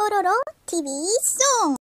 뽀로로 TV 송! 송!